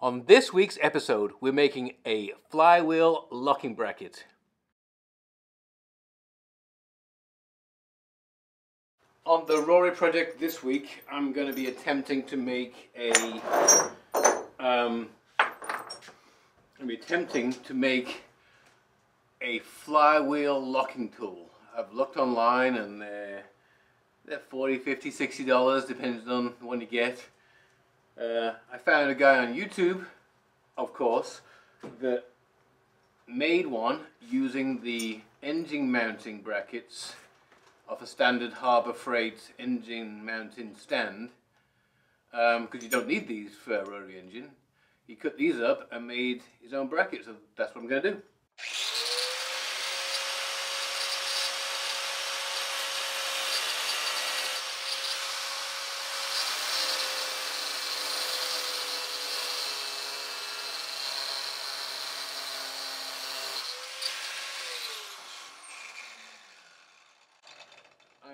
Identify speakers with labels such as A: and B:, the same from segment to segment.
A: On this week's episode, we're making a flywheel locking bracket. On the Rory project this week, I'm going to be attempting to make a um, I'm going to be attempting to make a flywheel locking tool. I've looked online and uh, they're 40, 50, 60 dollars depending on the one you get. Uh, I found a guy on YouTube, of course, that made one using the engine mounting brackets of a standard Harbor Freight engine mounting stand because um, you don't need these for a rotary engine. He cut these up and made his own brackets, so that's what I'm going to do.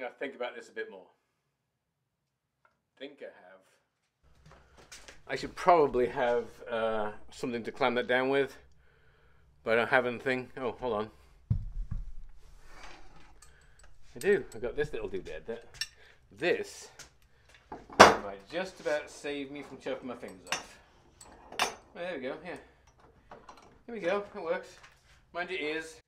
A: Going to think about this a bit more. think I have. I should probably have uh, something to clamp that down with, but I don't have anything. Oh, hold on. I do. I got this little doodad. That this might just about save me from chopping my fingers off. There we go. Yeah. Here we go. It works. Mind your ears.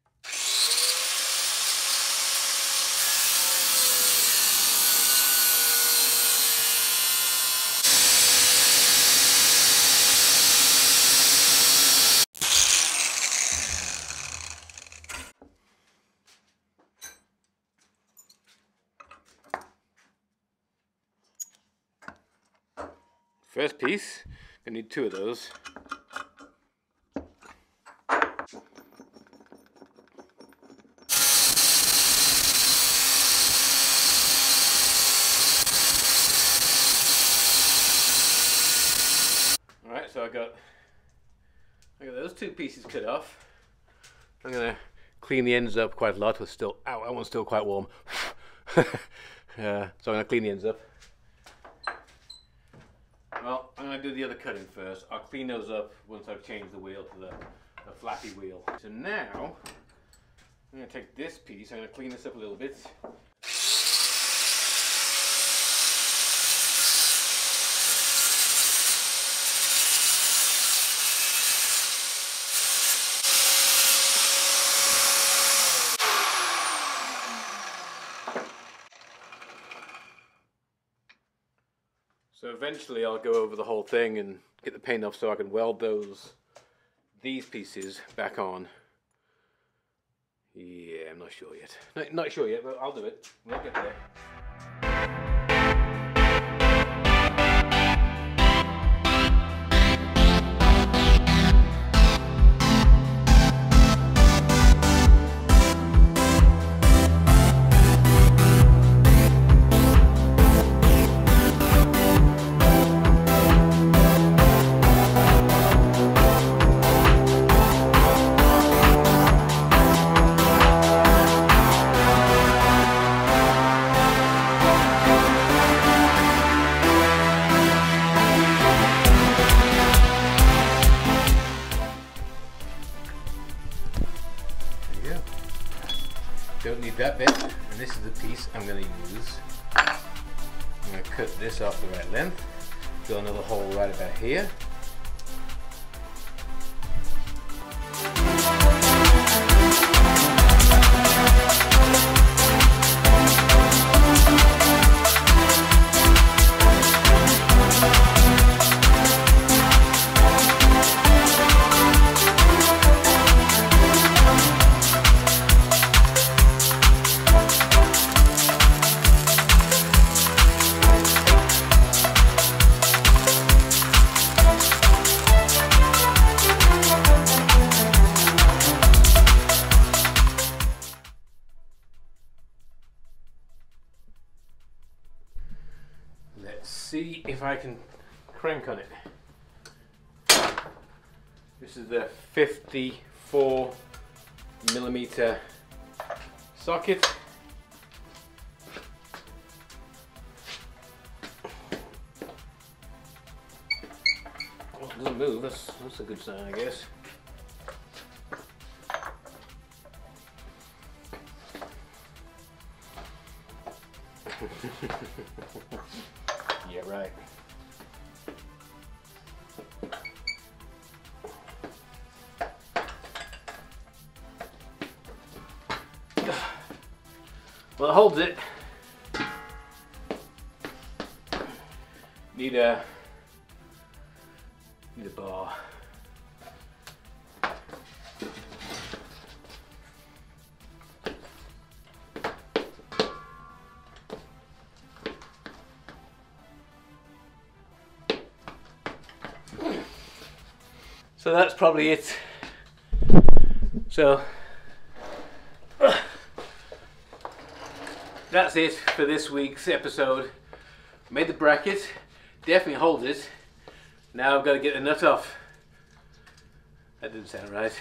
A: First piece, gonna need two of those. Alright, so I got I got those two pieces cut off. I'm gonna clean the ends up quite a lot. It's still, ow, that one's still quite warm. uh, so I'm gonna clean the ends up. Well, I'm going to do the other cutting first. I'll clean those up once I've changed the wheel to the, the flappy wheel. So now, I'm going to take this piece, I'm going to clean this up a little bit. So eventually I'll go over the whole thing and get the paint off so I can weld those, these pieces back on. Yeah, I'm not sure yet. Not, not sure yet, but I'll do it. We'll get there. Don't need that bit, and this is the piece I'm going to use. I'm going to cut this off the right length, drill another hole right about here. See if I can crank on it. This is the 54 millimeter socket. doesn't move. That's that's a good sign, I guess. right. Well, it holds it. Need a need a bar. So that's probably it. So that's it for this week's episode. Made the bracket, definitely hold it. Now I've got to get the nut off. That didn't sound right.